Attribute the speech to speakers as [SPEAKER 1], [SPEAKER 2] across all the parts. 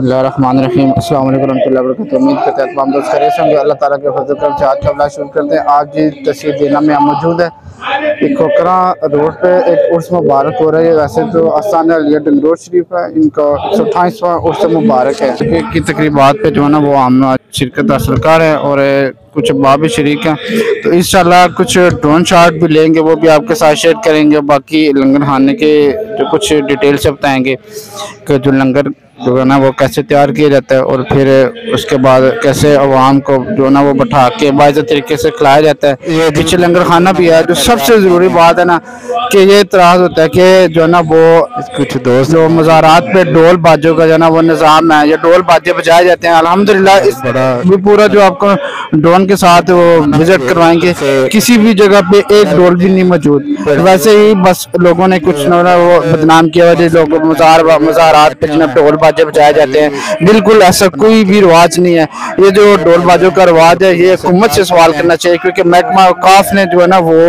[SPEAKER 1] اللہ الرحمن الرحیم۔ السلام علیکم ورحمۃ اللہ وبرکاتہ۔ امید کرتے ہیں تمام دوست خیریت سے ہوں گے۔ اللہ تعالیٰ کے فضل کرم سے آج کا بلاگ شروع کرتے ہیں۔ آج جی تصویر دینا میں موجود ہے ایک کھوکرا روڈ پہ ایک عرس مبارک ہو رہی ہے۔ ویسے تو آستانہ علیہ ڈنگروڈ شریف ہے۔ ان کا ایک سو اٹھائیسواں عرس مبارک ہے۔ کی تقریبات پہ جو ہے نا وہ عام شرکت حاصل کر ہے اور کچھ باب شریک ہیں۔ تو انشاءاللہ کچھ ڈرون شاٹ بھی لیں گے، وہ بھی آپ کے ساتھ شیئر کریں گے۔ باقی لنگر خانے کے جو کچھ ڈیٹیل سے بتائیں گے کہ جو لنگر جو ہے نا وہ کیسے تیار کیا جاتا ہے اور پھر اس کے بعد کیسے عوام کو جو ہے نا وہ بٹھا کے باعث طریقے سے کھلایا جاتا ہے۔ یہ پیچھے لنگر خانہ بھی ہے جو سب سے ضروری بات ہے نا کہ یہ اعتراض ہوتا ہے کہ جو ہے نا وہ کچھ دوست جو مزارات پہ ڈول باجوں کا جو ہے نا وہ نظام ہے یا ڈول باجے بجائے جاتے ہیں۔ الحمدللہ اس بھی پورا جو آپ کو ڈرون کے ساتھ وہ وزٹ کروائیں گے کسی بھی جگہ پہ ایک ڈول بھی نہیں موجود۔ ویسے ہی بس لوگوں نے کچھ وہ بدنام کیا وجہ لوگ مزار مزارات پہ جنہیں ڈول باجے بجائے جاتے ہیں۔ بالکل ایسا کوئی بھی رواج نہیں ہے۔ یہ جو ڈول باجوں کا رواج ہے، یہ حکومت سے سوال کرنا چاہیے، کیونکہ محکمہ کاف نے جو ہے نا، وہ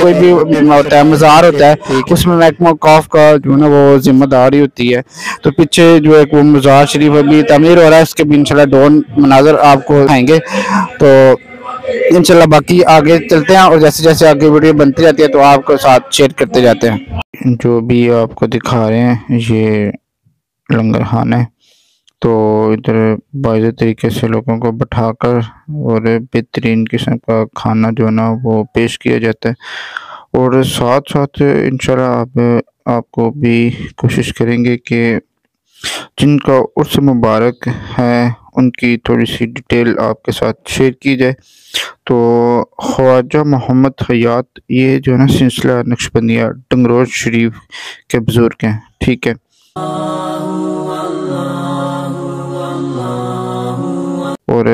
[SPEAKER 1] کوئی بھی ہوتا ہے، مزار ہوتا ہے، اس میں محکمہ کاف کا جو ہے نا، وہ ذمہ داری ہوتی ہے۔ تو پیچھے جو ایک وہ مزار شریف ابھی تعمیر ہو رہا ہے، اس کے بھی انشاءاللہ ڈرون مناظر آپ کو دکھائیں گے۔ تو انشاءاللہ باقی آگے چلتے ہیں، اور جیسے جیسے آگے ویڈیو بنتی جاتی ہے، تو آپ کو ساتھ شیئر کرتے جاتے ہیں۔ جو بھی آپ کو دکھا رہے ہیں، یہ لنگر خان ہے تو ادھر باعث طریقے سے لوگوں کو بٹھا کر اور بہترین قسم کا کھانا جو ہے نا وہ پیش کیا جاتا ہے۔ اور ساتھ ساتھ انشاءاللہ آپ آپ کو بھی کوشش کریں گے کہ جن کا عرص مبارک ہے، ان کی تھوڑی سی ڈیٹیل آپ کے ساتھ شیئر کی جائے۔ تو خواجہ محمد خیات یہ جو ہے نا سلسلہ نقشبندیہ ڈنگروز شریف کے بزرگ ہیں، ٹھیک ہے۔ اور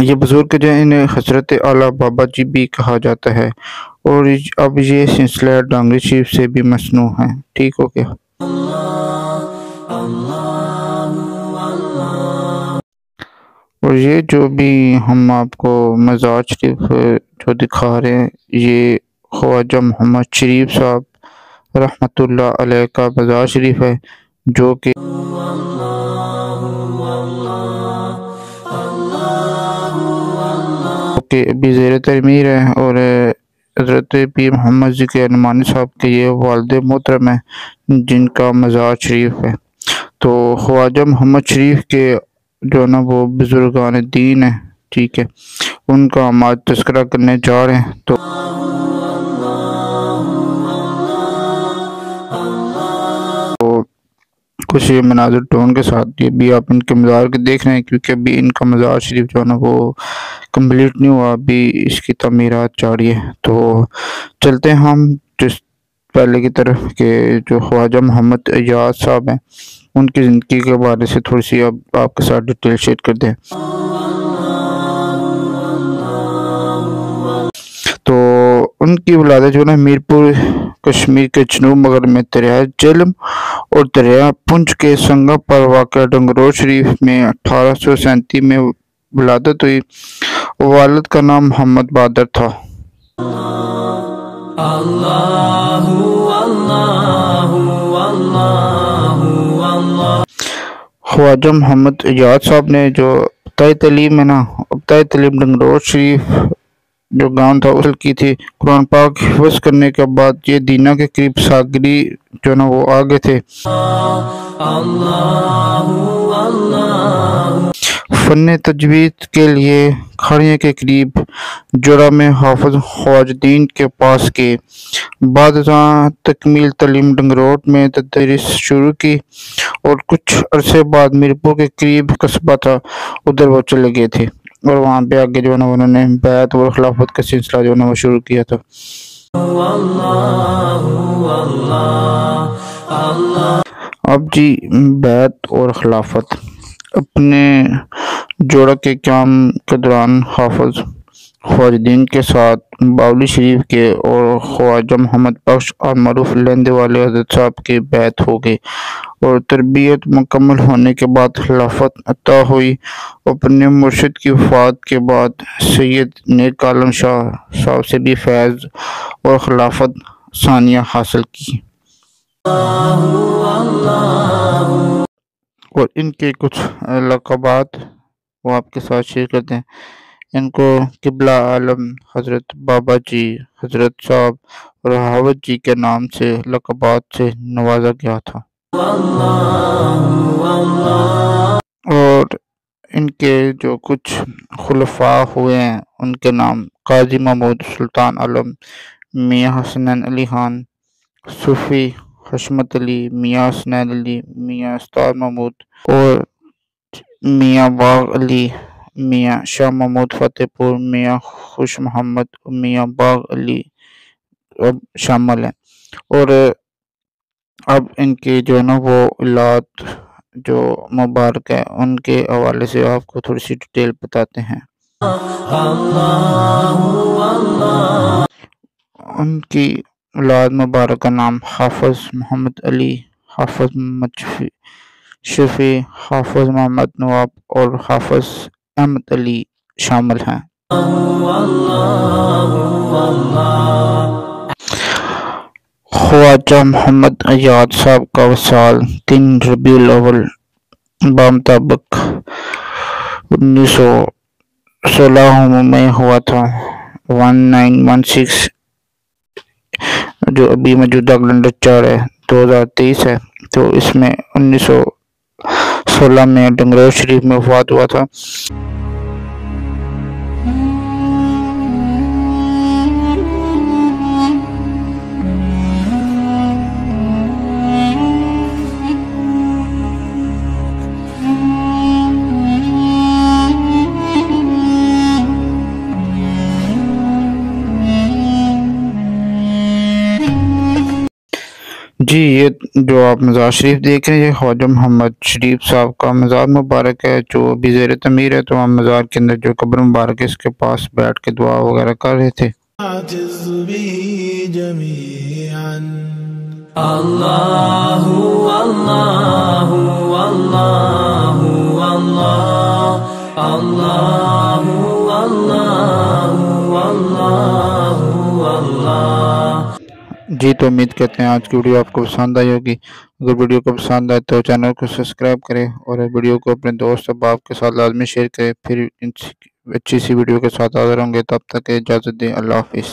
[SPEAKER 1] یہ بزرگ جو انہیں حضرت اعلیٰ بابا جی بھی کہا جاتا ہے۔ اور اب یہ سلسلہ ڈانگری شریف سے بھی مصنوع ہے۔ ٹھیک ہو گیا اور یہ جو بھی ہم آپ کو مزار شریف جو دکھا رہے ہیں، یہ خواجہ محمد شریف صاحب رحمۃ اللہ علیہ کا مزار شریف ہے، جو کہ کہ بھی زیر ترمیر ہیں اور حضرت پی محمد جی ذکر نمانی صاحب کے یہ والد محترم ہیں، جن کا مزار شریف ہے۔ تو خواجہ محمد شریف کے جو نا وہ بزرگان دین ہیں، ٹھیک ہے، ان کا ہم آج تذکرہ کرنے جا رہے ہیں۔ تو کچھ یہ مناظر ٹون کے ساتھ یہ بھی آپ ان کے مزار کے دیکھ رہے ہیں کیونکہ ابھی ان کا مزار شریف جو ہے نا وہ کمپلیٹ نہیں ہوا، ابھی اس کی تعمیرات جاری ہے تو چلتے ہیں ہم جس پہلے کی طرف کہ جو خواجہ محمد ایاز صاحب ہیں، ان کی زندگی کے بارے سے تھوڑی سی اب آپ کے ساتھ ڈیٹیل شیئر کر دیں۔ ان کی ولادت جو ہے میرپور کشمیر کے جنوب مغرب میں دریا جلم اور دریا پنچ کے سنگا پر واقع ڈنگرو شریف میں اٹھارہ سو سینتی میں ولادت ہوئی۔ والد کا نام محمد بادر تھا۔ خواجہ محمد اجاد صاحب نے جو ابتدائی تعلیم ہے نا ابتدائی تعلیم ڈنگرو شریف جو گاؤں تھا، اصل کی تھی۔ قرآن پاک حفظ کرنے کے بعد یہ دینہ کے قریب ساگری جو نا، وہ آگے تھے۔ فن تجوید کے لیے کھڑیے کے قریب جڑا میں حافظ خواجدین کے پاس کے بعد تکمیل تعلیم ڈنگروٹ میں تدریس شروع کی اور کچھ عرصے بعد میرپور کے قریب قصبہ تھا، ادھر وہ چلے گئے تھے۔ اور وہاں پہ آگے جو ہے نا انہوں نے بیعت اور خلافت کا سلسلہ جو ہے نا وہ شروع کیا تھا۔ اب جی بیعت اور خلافت۔ اپنے جوڑا کے قیام کے دوران حافظ خواجدین کے ساتھ باولی شریف کے اور خواجہ محمد بخش اور معروف لیندے والے حضرت صاحب کے بیعت ہو گئے اور تربیت مکمل ہونے کے بعد خلافت عطا ہوئی۔ اپنے مرشد کی وفات کے بعد سید نیک عالم شاہ صاحب سے بھی فیض اور خلافت ثانیہ حاصل کی۔ اور ان کے کچھ لقبات وہ آپ کے ساتھ شیئر کرتے ہیں۔ ان کو قبلہ عالم حضرت بابا جی حضرت صاحب اور حاوت جی کے نام سے لقبات سے نوازا گیا تھا۔ اور ان کے جو کچھ خلفاء ہوئے ہیں، ان کے نام قاضی محمود سلطان علم میاں حسنین علی خان، صوفی حشمت علی، میاں حسنین علی، میاں استاد محمود اور میاں باغ علی۔ میاں شاہ محمود فتح پور، میاں خوش محمد، میاں باغ علی شامل ہیں۔ اور اب ان کی جو ہے نا وہ اولاد جو مبارک ہے ان کے حوالے سے آپ کو تھوڑی سی ڈیٹیل بتاتے ہیں۔ ان کی اولاد مبارک کا نام حافظ محمد علی، حافظ محمد شفی حافظ محمد نواب اور حافظ احمد علی شامل ہیں۔ خواجہ محمد ایاد صاحب کا وصال تین ربیع الاول بامطابق انیس سو سولہ میں ہوا تھا۔ ون نائن ون سکس جو ابھی موجودہ کلنڈر چار ہے، دو ہزار تیئیس ہے۔ تو اس میں انیس سو سولہ میں ڈنگرو شریف میں وفات ہوا تھا۔ جی یہ جو آپ مزار شریف دیکھ رہے ہیں، یہ خواجہ محمد شریف صاحب کا مزار مبارک ہے، جو ابھی زیر تعمیر ہے، تو ہم مزار کے اندر جو قبر مبارک ہے، اس کے پاس بیٹھ کے دعا وغیرہ کر رہے تھے۔ اللہ جی تو امید کرتے ہیں آج کی ویڈیو آپ کو پسند آئی ہوگی۔ اگر ویڈیو کو پسند آئے تو چینل کو سبسکرائب کریں اور ویڈیو کو اپنے دوست باپ کے ساتھ لازمی شیئر کریں۔ پھر اچھی سی ویڈیو کے ساتھ حاضر ہوں گے۔ تب تک اجازت دیں۔ اللہ حافظ۔